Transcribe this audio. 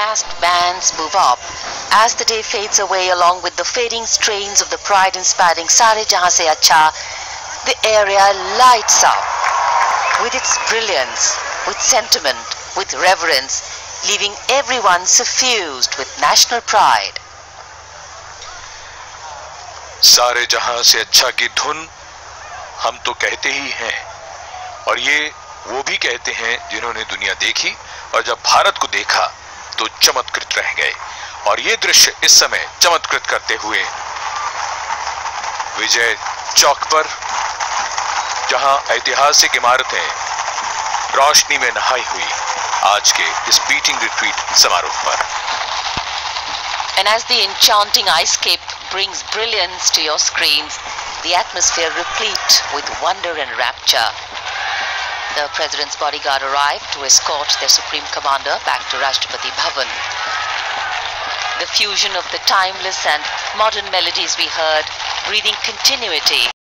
Masked bands move up as the day fades away along with the fading strains of the pride-inspiring Sare Jahan Se Acha. The area lights up with its brilliance, with sentiment, with reverence, leaving everyone suffused with national pride. सारे जहां से अच्छा की धुन हम तो कहते ही हैं और ये वो भी कहते हैं जिन्होंने दुनिया देखी और जब भारत को देखा तो चमत्कृत रह गए और ये दृश्य इस समय चमत्कृत करते हुए विजय चौक पर जहाँ ऐतिहासिक इमारतें रोशनी में नहाई हुई आज के इस बीटिंग रिट्रीट समारोह पर And as the enchanting ice-cape brings brilliance to your screens, the atmosphere replete with wonder and rapture. The President's bodyguard arrived to escort their Supreme Commander back to Rashtrapati Bhavan. The fusion of the timeless and modern melodies we heard, breathing continuity